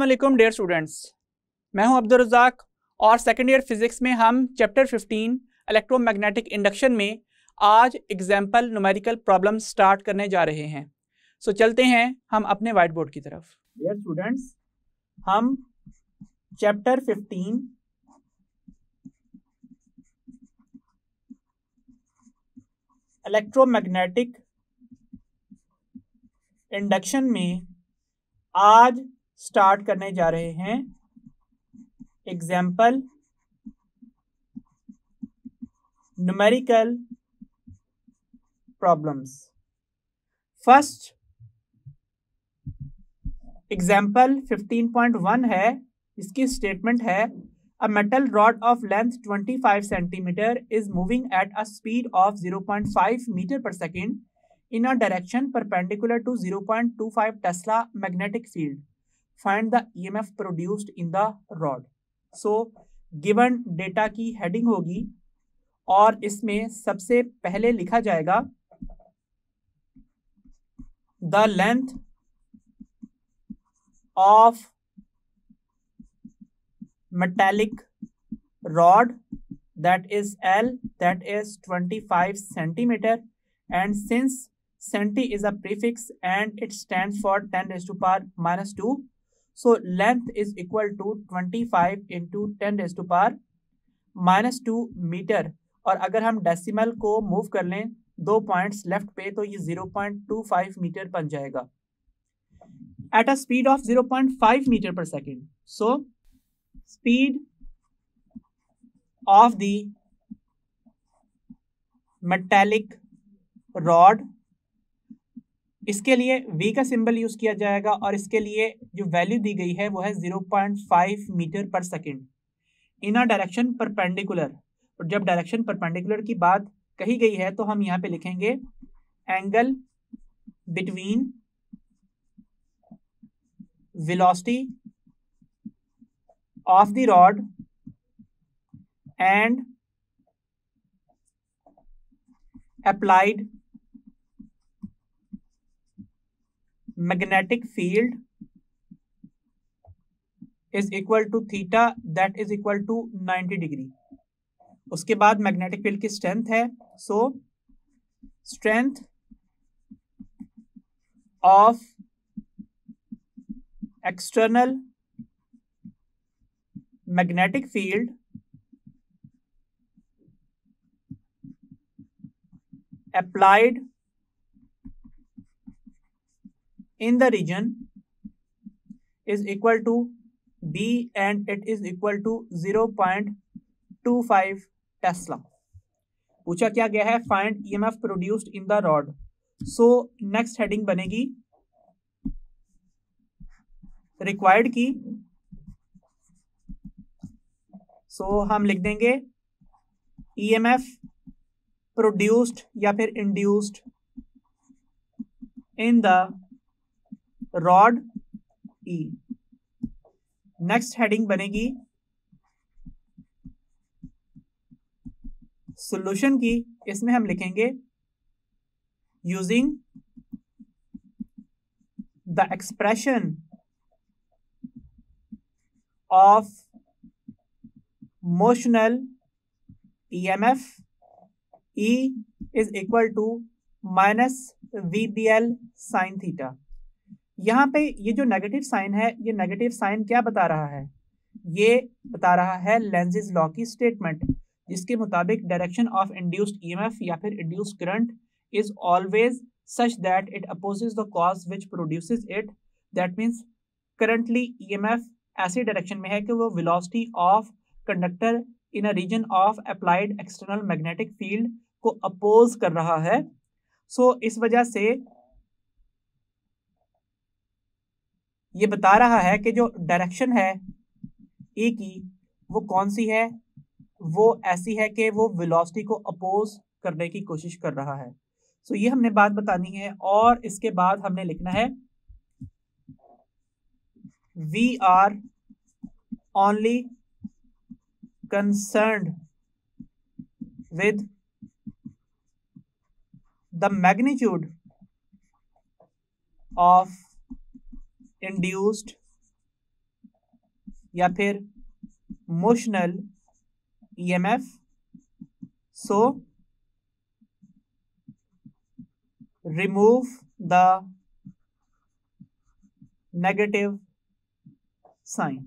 वालेकुम dear students मैं हूँ अब्दुल रज़ाक और सेकेंड ईयर फिज़िक्स में हम चैप्टर 15 इलेक्ट्रोमैग्नेटिक इंडक्शन में आज एग्ज़ाम्पल न्यूमेरिकल प्रॉब्लम स्टार्ट करने जा रहे हैं। सो so, चलते हैं हम अपने वाइट बोर्ड की तरफ़। डियर स्टूडेंट्स हम चैप्टर 15 इलेक्ट्रोमैग्नेटिक इंडक्शन में आज स्टार्ट करने जा रहे हैं. Example numerical problems first example 15.1 है. इसकी स्टेटमेंट है a metal rod of length 25 centimetre is moving at a speed of 0.5 metre per second in a direction perpendicular to 0.25 tesla magnetic field find the EMF produced in the rod so given data की heading होगी, और इसमें सबसे पहले लिखा जाएगा the length of metallic rod that is L that is 25 centimetre and since centi is a prefix and it stand for ten raise to power minus two length is equal to twenty five into ten raise to power minus two metre और अगर हम decimal को move कर लें, दो points left पे तो ये zero point two five metre बन जाएगा। At a speed of zero point five metre per second so speed of the metallic rod इसके लिए v का सिंबल यूज़ किया जाएगा और इसके लिए जो वैल्यू दी गई है वो है 0.5 metre per second in a direction perpendicular और जब डायरेक्शन परपेंडिकुलर की बात कही गई है तो हम यहाँ पे लिखेंगे angle between velocity of the rod and applied magnetic field is equal to theta that is equal to 90 degree उसके बाद मैग्नेटिक फ़ील्ड की स्ट्रेंथ है so strength of external magnetic field applied in the region is equal to B and it is equal to 0.25 tesla पूछा क्या गया है? Find EMF produced in the rod so next heading बनेगी required की। So so, हम लिख देंगे EMF produced या फिर induced in the rod E next heading बनेगी सॉल्यूशन की। इसमें हम लिखेंगे using the expression of motional E M F E is equal to minus V B L sine theta यहाँ पे ये जो नेगेटिव साइन है ये नेगेटिव साइन क्या बता रहा है? ये बता रहा है लेंजिस लॉ की स्टेटमेंट जिसके मुताबिक डायरेक्शन ऑफ़ इंड्यूस्ड ईएमएफ या फिर induced current is always such that it opposes the cause which produces it that means currently EMF ऐसी डायरेक्शन में है कि वो velocity of conductor in a region of applied external magnetic field को oppose कर रहा है। सो so, इस वजह से ये बता रहा है कि जो डायरेक्शन है ए की वो कौन सी है? वो ऐसी है कि वो वेलोसिटी को अपोज करने की कोशिश कर रहा है। सो so, ये हमने बात बतानी है और इसके बाद हमने लिखना है we are only concern with the magnitude of induced या फिर motional EMF so remove the negative sign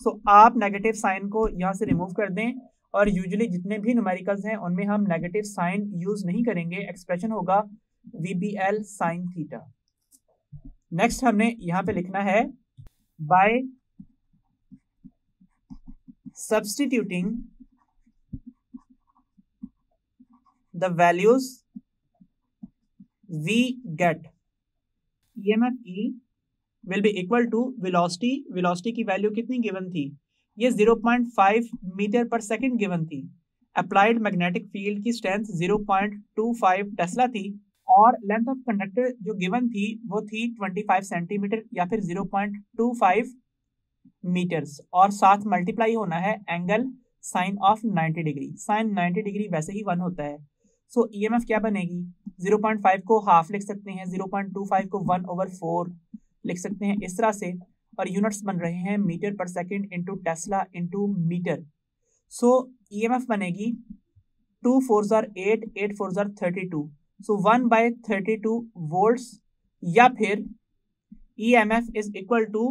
so आप नेगेटिव साइन को यहाँ से रिमूव कर दें और यूजुअली जितने भी न्यूमेरिकल्स हैं, उनमें हम नेगेटिव साइन यूज़ नहीं करेंगे. एक्सप्रेशन होगा V B L sine theta next हमने यहाँ पे लिखना है by substituting the values we get E M F E will be equal to velocity velocity की वैल्यू कितनी गिवन थी? ये 0.5 मीटर पर सेकंड गिवन थी. अप्लाइड मैग्नेटिक फ़ील्ड की स्ट्रेंथ 0.25 टेस्ला थी. और लेंथ ऑफ़ कंडक्टर जो गिवन थी वो थी 25 सेंटीमीटर या फिर 0.25 मीटर्स और साथ मल्टीप्लाई होना है angle sine of 90 degree sine 90 degree वैसे ही वन होता है। सो so, ईएमएफ क्या बनेगी? 0.5 को हाफ़ लिख सकते हैं 0.25 को वन ओवर फोर लिख सकते हैं। इस तरह से और यूनिट्स बन रहे हैं metre per second into tesla into metre so EMF बनेगी two four zero eight eight four zero thirty two so one by thirty two volts या फिर E M F is equal to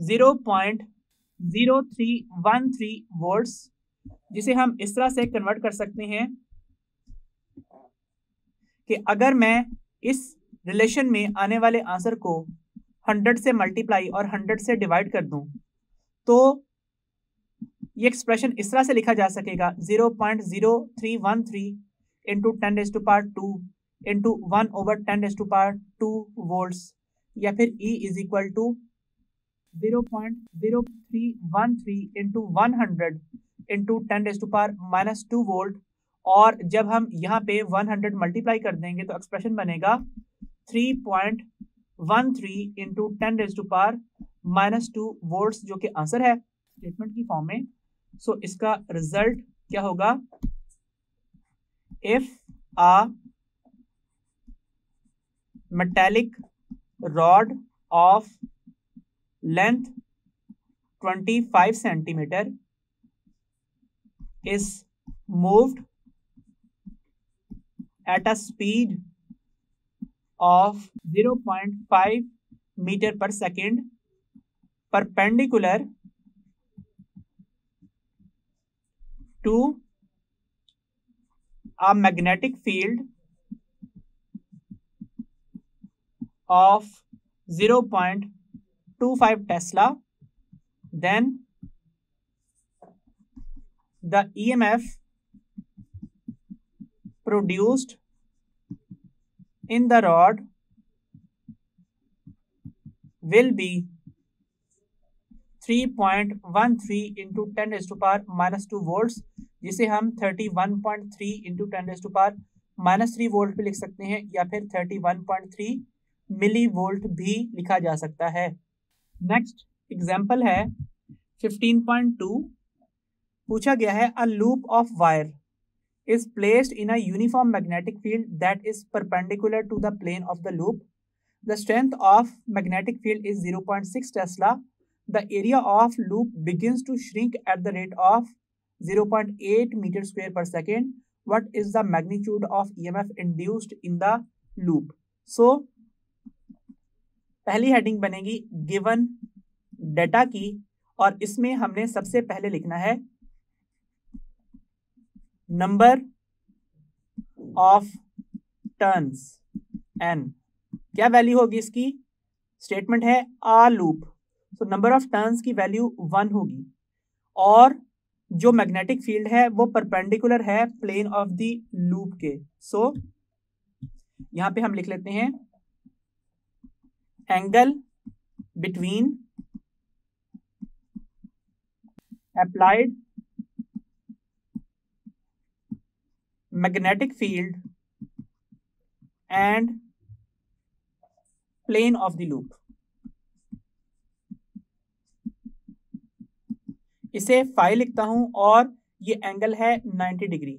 zero point zero three one three volts जिसे हम इस तरह से convert कर सकते हैं कि अगर मैं इस रिलेशन में आने वाले आंसर को हंड्रेड से मल्टीप्लाई और हंड्रेड से डिवाइड कर दूँ तो ये एक्सप्रेशन इस तरह से लिखा जा सकेगा zero point zero three one three into ten raise to power two into one over ten raise to power two volts या फिर E is equal to zero point zero three one three into one hundred into ten raise to power minus two volt और जब हम यहाँ पे one hundred multiply कर देंगे तो एक्सप्रेशन बनेगा three point one three into ten raise to power minus two volt जो कि आंसर है स्टेटमेंट की फॉर्म में। सो so, इसका रिज़ल्ट क्या होगा? if a metallic rod of length 25 centimeter is moved at a speed of 0.5 meter per second perpendicular to a magnetic field of 0.25 Tesla, then the EMF produced in the rod will be 3.13 into 10 raised to power minus 2 volts जिसे हम 31.3 one point three into ten to power minus three volt भी लिख सकते हैं या फिर 31.3 one point three milli volt भी लिखा जा सकता है। नेक्स्ट एग्ज़ाम्पल है 15.2 पूछा गया है a loop of wire is placed in a uniform magnetic field that is perpendicular to the plane of the loop the strength of magnetic field is zero point six tesla the area of loop begin to shrink at the rate of 0.8 meter square per second. What is the magnitude of EMF induced in the loop? So, पहली heading बनेगी given data की और इसमें हमने सबसे पहले लिखना है नंबर ऑफ़ टर्न्स एन क्या वैल्यू होगी इसकी स्टेटमेंट है आ लूप तो नंबर ऑफ़ टर्न्स की वैल्यू वन होगी और जो मैग्नेटिक फ़ील्ड है वो परपेंडिकुलर है प्लेन ऑफ़ द लूप के। सो so, यहाँ पे हम लिख लेते हैं angle between applied magnetic field and plane of the loop इसे फाइव लिखता हूँ और ये एंगल है 90 डिग्री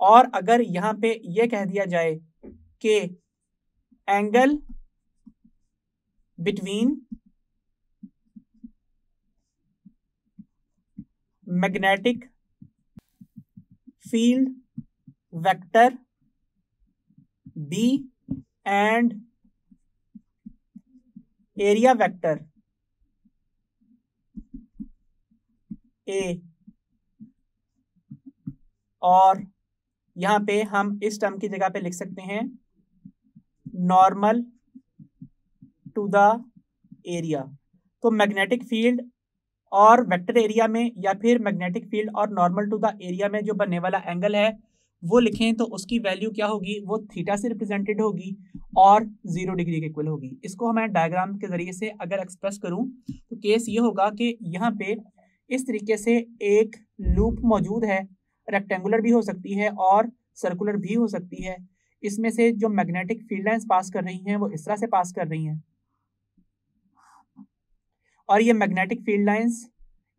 और अगर यहाँ पे ये कह दिया जाए कि angle between magnetic field vector B and area vector A और यहाँ पे हम इस टर्म की जगह पे लिख सकते हैं नॉर्मल टू द एरिया तो मैग्नेटिक फ़ील्ड और वेक्टर एरिया में या फिर मैग्नेटिक फ़ील्ड और नॉर्मल टू द एरिया में जो बनने वाला एंगल है, वो लिखें तो उसकी वैल्यू क्या होगी? वो थीटा से रिप्रेजेंटेड होगी और ज़ीरो डिग्री के इक्वल होगी। इसको मैं डायग्राम के ज़रिए से अगर एक्सप्रेस करूँ तो केस ये होगा कि यहाँ पे इस तरीके से एक लूप मौजूद है रेक्टेंगुलर भी हो सकती है और सर्कुलर भी हो सकती है। इसमें से जो मैग्नेटिक फ़ील्ड लाइंस पास कर रही हैं वो इस तरह से पास कर रही हैं। और ये मैग्नेटिक फ़ील्ड लाइन्स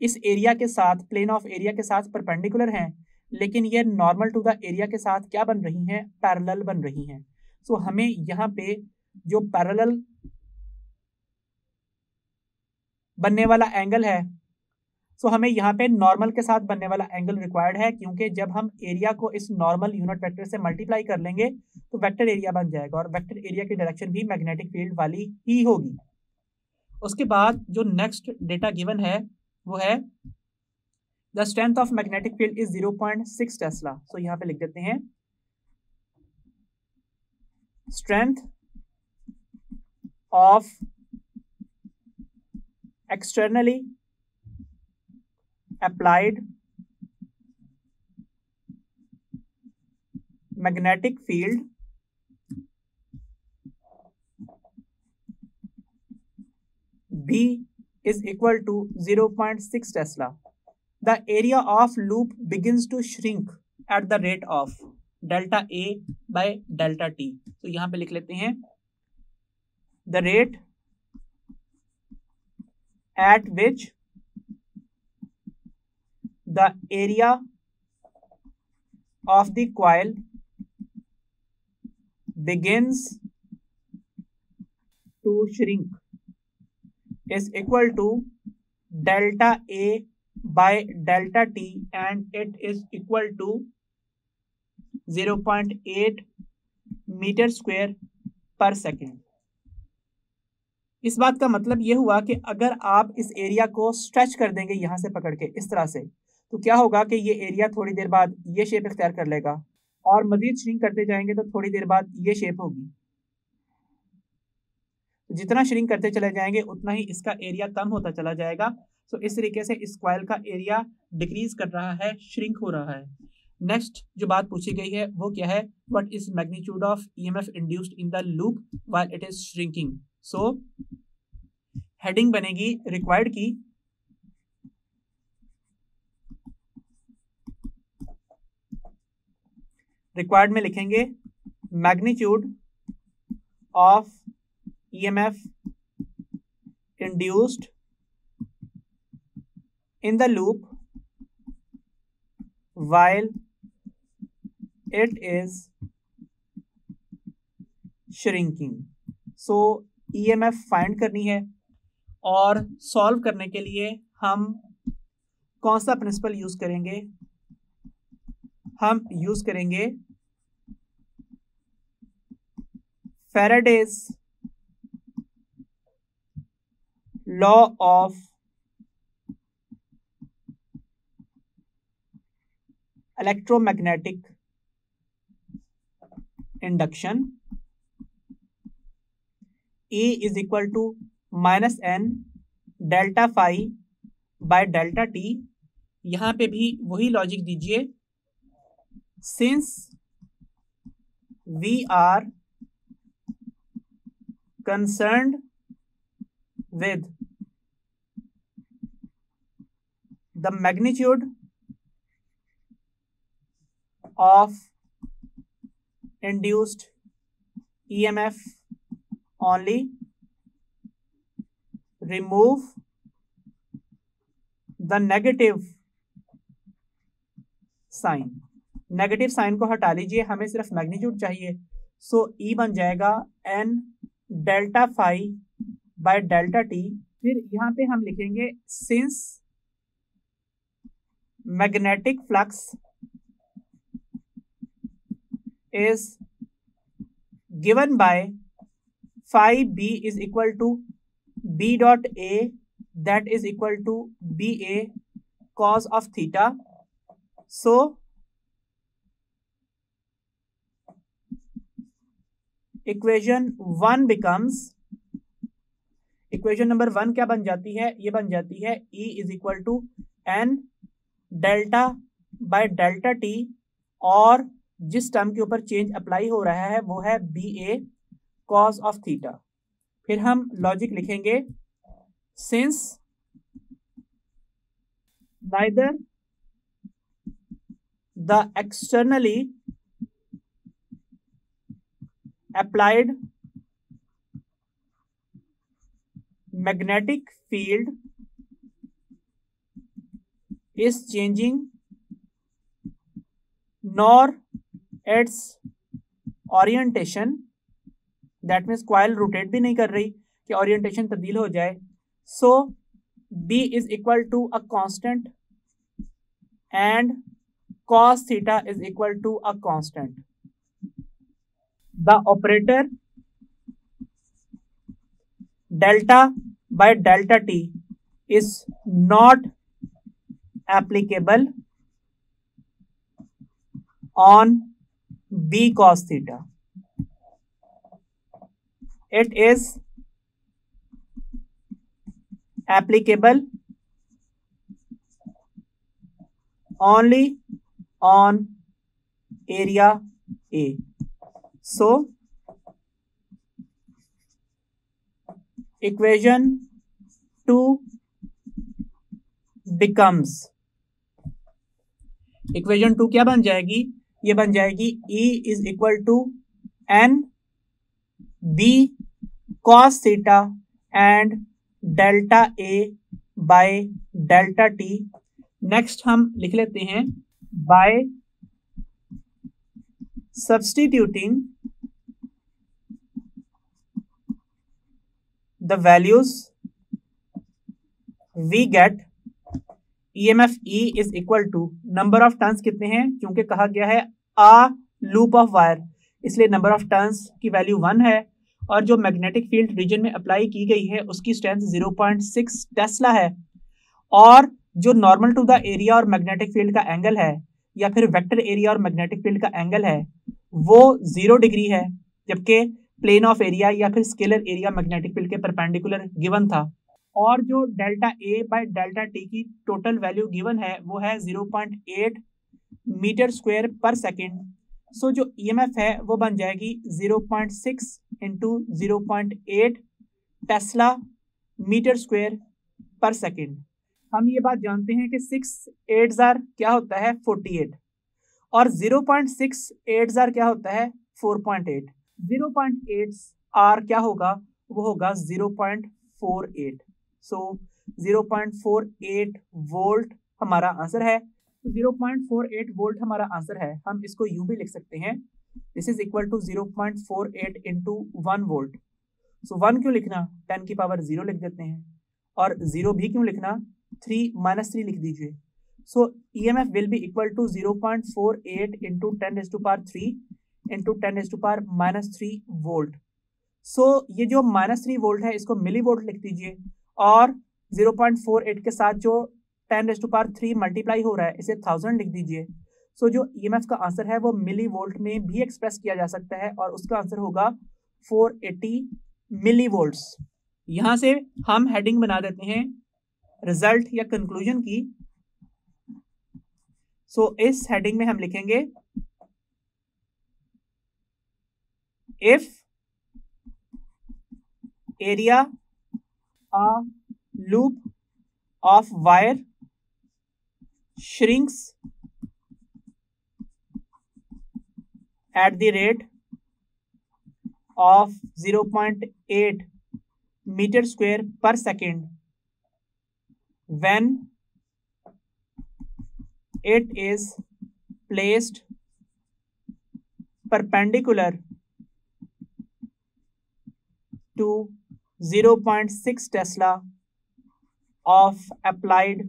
इस एरिया के साथ प्लेन ऑफ़ एरिया के साथ परपेंडिकुलर हैं लेकिन ये नॉर्मल टू द एरिया के साथ क्या बन रही हैं? पैरेलल बन रही हैं। सो so, हमें यहाँ पे जो पैरेलल बनने वाला एंगल है सो so, हमें यहाँ पे नॉर्मल के साथ बनने वाला एंगल रिक्वायर्ड है क्योंकि जब हम एरिया को इस नॉर्मल यूनिट वेक्टर से मल्टीप्लाई कर लेंगे तो वेक्टर एरिया बन जाएगा और वेक्टर एरिया की डायरेक्शन भी मैग्नेटिक फ़ील्ड वाली ही होगी। उसके बाद जो नेक्स्ट डेटा गिवन है वो है the strength of magnetic field is zero point six tesla so यहाँ पे लिख देते हैं strength of externally applied magnetic field B is equal to zero point six tesla the area of loop begin to shrink at the rate of delta A by delta T तो यहाँ पे लिख लेते हैं। The rate at which the area of the coil begins to shrink is equal to delta A by delta T and it is equal to 0.8 metre square per second इस बात का मतलब यह हुआ कि अगर आप इस एरिया को स्ट्रेच कर देंगे यहाँ से पकड़ के इस तरह से तो क्या होगा कि ये एरिया थोड़ी देर बाद ये शेप इख्तियार कर लेगा और मजीद श्रिंक करते जाएँगे तो थोड़ी देर बाद ये शेप होगी। तो जितना श्रिंक करते चले जाएँगे, उतना ही इसका एरिया कम होता चला जाएगा। तो इस तरीके से इस का एरिया डिक्रीज कर रहा है श्रिंक हो रहा है। नेक्स्ट जो बात पूछी गई है, वो क्या है? What is magnitude of E M F induced in the loop while it is shrinking so heading बनेगी रिक्वायर्ड की रिक्वायर्ड में लिखेंगे magnitude of EMF induced in the loop while it is shrinking. So emf find करनी है और solve करने के लिए हम कौन सा प्रिंसिपल यूज़ करेंगे? हम यूज़ करेंगे Faraday's law of electromagnetic induction A is equal to minus N delta phi by delta T यहाँ पे भी वही लॉजिक दीजिए. Since we are concerned with the magnitude of induced EMF only remove the negative sign negative sign को हटा लीजिए हमें सिर्फ़ मैग्नीट्यूड चाहिए सो so, ई e बन जाएगा N delta phi by delta T. फिर यहाँ पे हम लिखेंगे since magnetic flux is given by phi B is equal to B dot A that is equal to B A cos of theta so equation 1 becomes equation number one क्या बन जाती है? ये बन जाती है E is equal to N delta by delta T और जिस टर्म के ऊपर चेंज अप्लाई हो रहा है वो है B A cos of theta फिर हम लॉजिक लिखेंगे। Since neither the externally applied magnetic field is changing nor its orientation that means coil rotate भी नहीं कर रही कि ऑरियंटेशन तब्दील हो जाए। So B is equal to a constant and cos theta is equal to a constant The operator delta by delta t is not applicable on b cos theta. It is applicable only on area A. So, equation 2 becomes. Equation two क्या बन जाएगी? ये बन जाएगी E is equal to N B cos theta and delta A by delta T next हम लिख लेते हैं by substituting the values we get EMF E is equal to number of turns कितने हैं? क्योंकि कहा गया है a लूप ऑफ़ वायर इसलिए नंबर ऑफ़ टर्न्स की वैल्यू वन है और जो मैग्नेटिक फ़ील्ड रीजन में अप्लाई की गई है, उसकी स्ट्रेंथ 0.6 टेस्ला है और जो नॉर्मल टू द एरिया और मैग्नेटिक फ़ील्ड का एंगल है, या फिर वेक्टर एरिया और मैग्नेटिक फ़ील्ड का एंगल है, वो ज़ीरो डिग्री है, जबकि प्लेन ऑफ़ एरिया या फिर स्केलर एरिया मैग्नेटिक फ़ील्ड के परपेंडिकुलर गिवन था। और जो delta A by delta T की टोटल वैल्यू गिवन है, वो है 0.8 मीटर स्क्वायर पर सेकेंड सो जो ईएमएफ है, वो बन जाएगी 0.6 point six into zero tesla metre square पर सेकेंड हम ये बात जानते हैं कि सिक्स एट जार क्या होता है? फोर्टी एट और ज़ीरो पॉइंट सिक्स एट जार क्या होता है? Four point eight zero point eight R क्या होगा? वो होगा zero point four eight so zero point four eight volt हमारा आंसर है। Zero point four eight volt हमारा आंसर है। हम इसको यूँ भी लिख सकते हैं। This is equal to zero point four eight into one volt so one क्यों लिखना? टेन की पावर ज़ीरो लिख देते हैं। और ज़ीरो भी क्यों लिखना? थ्री माइनस थ्री लिख दीजिए। So E M F will be equal to zero point four eight into ten to power three into ten is to power minus three volt so ये जो माइनस थ्री वोल्ट है इसको milli volt लिख दीजिए और zero point four eight के साथ जो ten is to power three multiply हो रहा है इसे थाउज़ेंड लिख दीजिए। सो जो ई e का आंसर है वो मिली वोल्ट में भी एक्सप्रेस किया जा सकता है और उसका आंसर होगा फोर एटी मिली वोल्ट यहाँ से हम हेडिंग बना देते हैं रिज़ल्ट या कंक्लूजन की। सो so, इस हेडिंग में हम लिखेंगे if area a loop of wire shrinks at the rate of 0.8 meter square per second when it is placed perpendicular to 0.6 Tesla of applied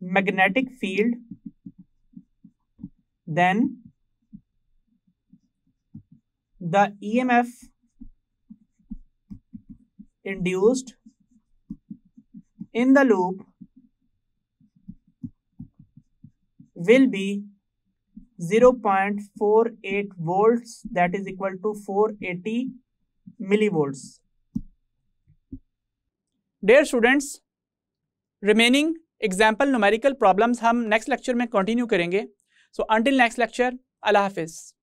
magnetic field then the EMF induced in the loop will be 0.48 volts that is equal to 480 millivolts. Dear students, remaining example numerical problems हम next lecture में continue करेंगे. So until next lecture, Allah Hafiz.